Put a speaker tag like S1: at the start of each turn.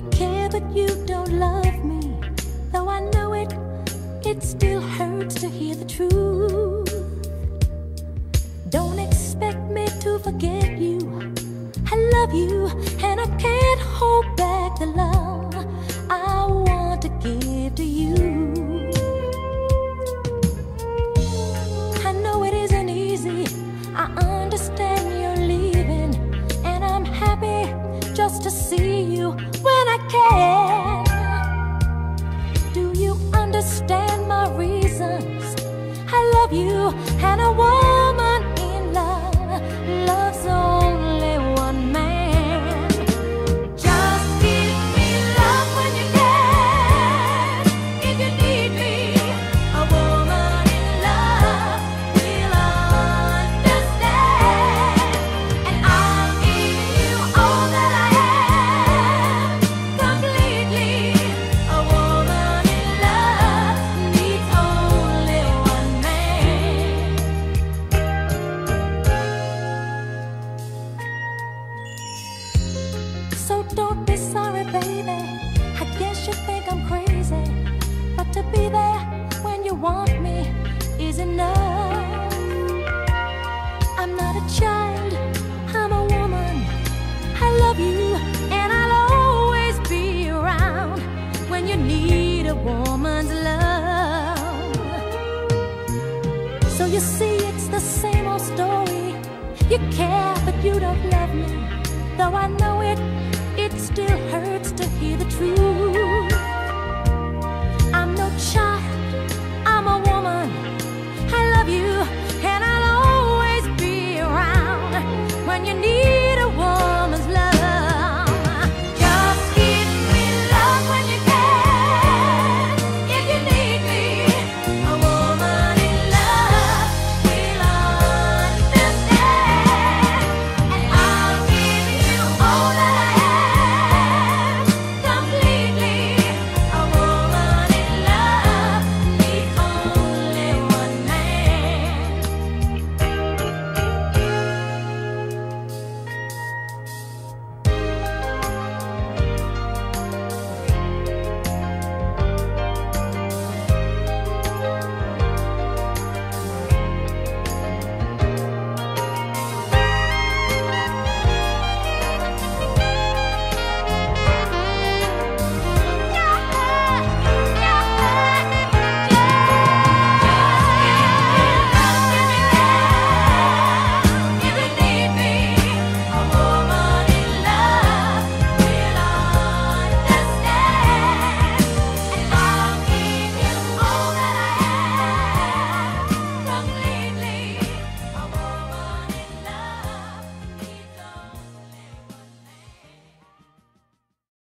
S1: but you don't love me. Though I know it, it still hurts to hear the truth. Don't expect me to forget you. I love you, and I can't hold back the love I want to give to you. I know it isn't easy. I understand you're leaving, and I'm happy just to see and a woman baby. I guess you think I'm crazy. But to be there when you want me is enough. I'm not a child, I'm a woman. I love you, and I'll always be around when you need a woman's love. So you see, it's the same old story. You care, but you don't love me. Though I know it, it still hurts to hear the truth.